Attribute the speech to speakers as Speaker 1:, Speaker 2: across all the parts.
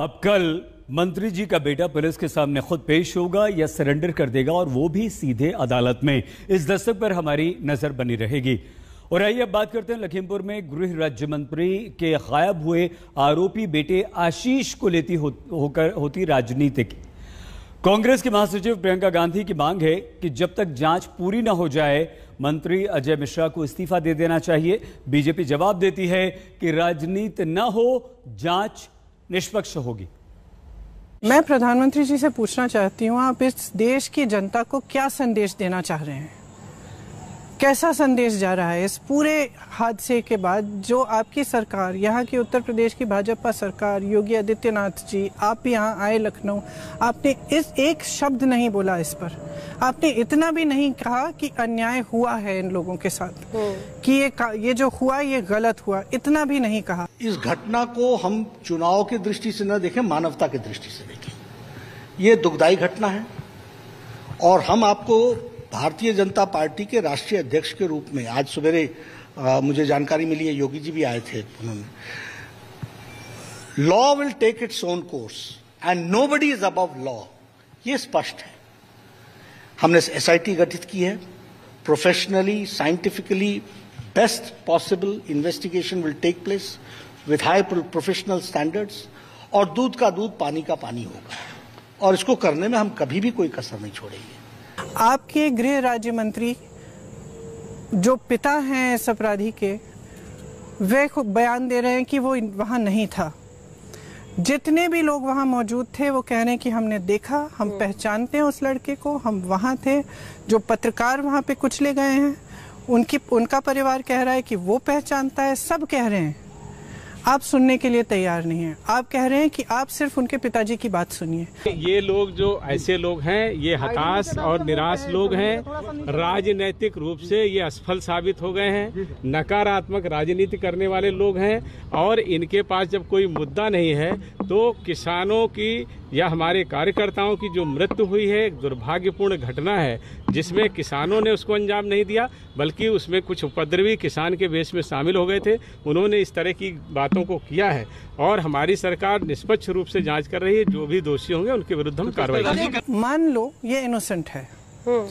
Speaker 1: अब कल मंत्री जी का बेटा पुलिस के सामने खुद पेश होगा या सरेंडर कर देगा और वो भी सीधे अदालत में। इस दस्तक पर हमारी नज़र बनी रहेगी। और आइए अब बात करते हैं लखीमपुर में गृह राज्य मंत्री के गायब हुए आरोपी बेटे आशीष को लेती हो, होकर होती राजनीति की कांग्रेस के महासचिव प्रियंका गांधी की मांग है कि जब तक जाँच पूरी ना हो जाए मंत्री अजय मिश्रा को इस्तीफा दे देना चाहिए। बीजेपी जवाब देती है कि राजनीति न हो जाँच निष्पक्ष होगी।
Speaker 2: मैं प्रधानमंत्री जी से पूछना चाहती हूँ, आप इस देश की जनता को क्या संदेश देना चाह रहे हैं? कैसा संदेश जा रहा है इस पूरे हादसे के बाद जो आपकी सरकार यहाँ की उत्तर प्रदेश की भाजपा सरकार योगी आदित्यनाथ जी आप यहाँ आए लखनऊ आपने इस एक शब्द नहीं बोला इस पर। आपने इतना भी नहीं कहा कि अन्याय हुआ है इन लोगों के साथ कि ये ये जो हुआ ये गलत हुआ इतना भी नहीं कहा।
Speaker 3: इस घटना को हम चुनाव की दृष्टि से न देखें मानवता की दृष्टि से देखें। ये दुखदायी घटना है और हम आपको भारतीय जनता पार्टी के राष्ट्रीय अध्यक्ष के रूप में आज सवेरे मुझे जानकारी मिली है, योगी जी भी आए थे उन्होंने। Law will take its own course and nobody is above law ये स्पष्ट है। हमने एसआईटी गठित की है। Professionally scientifically best possible investigation will take place with high professional standards और दूध का दूध पानी का पानी होगा। और इसको करने में हम कभी भी कोई कसर नहीं छोड़ेंगे।
Speaker 2: आपके गृह राज्य मंत्री जो पिता हैं इस अपराधी के वे बयान दे रहे हैं कि वो वहाँ नहीं था। जितने भी लोग वहाँ मौजूद थे वो कह रहे हैं कि हमने देखा हम हम्म। पहचानते हैं उस लड़के को हम वहाँ थे जो पत्रकार वहाँ पे कुछ ले गए हैं। उनकी उनका परिवार कह रहा है कि वो पहचानता है सब कह रहे हैं। आप सुनने के लिए तैयार नहीं है। आप कह रहे हैं कि आप सिर्फ़ उनके पिताजी की बात सुनिए।
Speaker 4: ये लोग जो ऐसे लोग हैं, ये हताश और निराश लोग हैं। राजनैतिक रूप से ये असफल साबित हो गए हैं। नकारात्मक राजनीति करने वाले लोग हैं और इनके पास जब कोई मुद्दा नहीं है तो किसानों की या हमारे कार्यकर्ताओं की जो मृत्यु हुई है एक दुर्भाग्यपूर्ण घटना है जिसमें किसानों ने उसको अंजाम नहीं दिया बल्कि उसमें कुछ उपद्रवी किसान के वेश में शामिल हो गए थे। उन्होंने इस तरह की बातों को किया है और हमारी सरकार निष्पक्ष रूप से जाँच कर रही है। जो भी दोषी होंगे उनके विरुद्ध हम कार्रवाई
Speaker 2: मान लो ये इनोसेंट है। हम्म।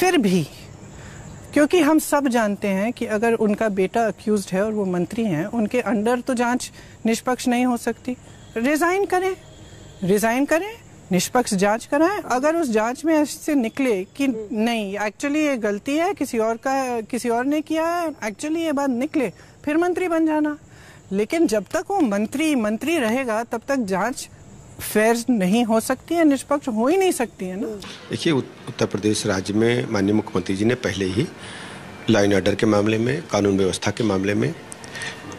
Speaker 2: फिर भी क्योंकि हम सब जानते हैं कि अगर उनका बेटा अक्यूज है और वो मंत्री हैं, उनके अंडर तो जाँच निष्पक्ष नहीं हो सकती। रिजाइन करें। रिजाइन करें, निष्पक्ष जाँच कराएँ। अगर उस जाँच में ऐसे निकले कि नहीं एक्चुअली ये गलती है, किसी और का, किसी और ने किया है एक्चुअली ये बात निकले, फिर मंत्री बन जाना। लेकिन जब तक वो मंत्री मंत्री रहेगा, तब तक जाँच फेयर नहीं हो सकती है निष्पक्ष हो ही नहीं सकती है ना?
Speaker 5: देखिए उत्तर प्रदेश राज्य में माननीय मुख्यमंत्री जी ने पहले ही लाइन ऑर्डर के मामले में कानून व्यवस्था के मामले में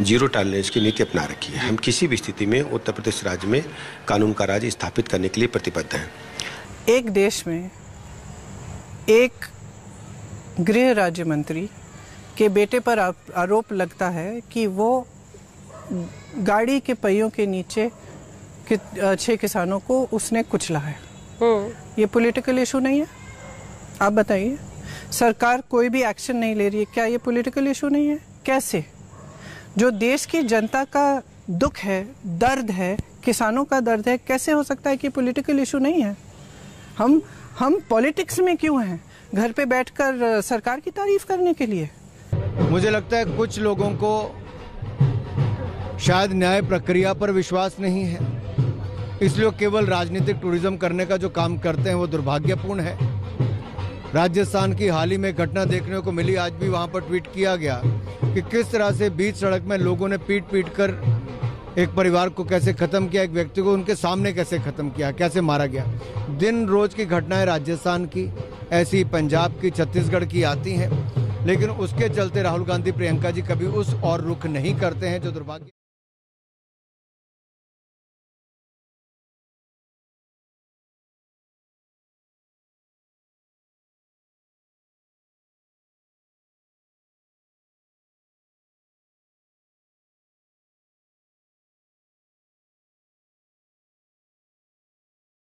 Speaker 5: ज़ीरो टॉलरेंस की नीति अपना रखी है। हम किसी भी स्थिति में उत्तर प्रदेश राज्य में कानून का राज स्थापित करने के लिए प्रतिबद्ध हैं।
Speaker 2: एक देश में एक गृह राज्य मंत्री के बेटे पर आरोप लगता है कि वो गाड़ी के पहियों के नीचे कि, छह किसानों को उसने कुचला है। हम्म। ये पॉलिटिकल इशू नहीं है। आप बताइए। सरकार कोई भी एक्शन नहीं ले रही है। क्या ये पॉलिटिकल इशू नहीं है? कैसे? जो देश की जनता का दुख है दर्द है किसानों का दर्द है कैसे हो सकता है कि पॉलिटिकल इशू नहीं है? हम हम पॉलिटिक्स में क्यों हैं? घर पे बैठकर सरकार की तारीफ़ करने के लिए।
Speaker 6: मुझे लगता है कुछ लोगों को शायद न्याय प्रक्रिया पर विश्वास नहीं है। इसलिए केवल राजनीतिक टूरिज़्म करने का जो काम करते हैं, वो दुर्भाग्यपूर्ण है। राजस्थान की हाल ही में घटना देखने को मिली, आज भी वहाँ पर ट्वीट किया गया कि किस तरह से बीच सड़क में लोगों ने पीट पीट कर एक परिवार को कैसे खत्म किया, एक व्यक्ति को उनके सामने कैसे खत्म किया, कैसे मारा गया। दिन रोज की घटनाएँ राजस्थान की, ऐसी पंजाब की, छत्तीसगढ़ की आती हैं। लेकिन उसके चलते राहुल गांधी, प्रियंका जी कभी उस और रुख नहीं करते हैं जो दुर्भाग्य